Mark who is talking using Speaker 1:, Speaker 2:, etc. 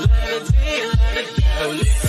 Speaker 1: let it be, let it go.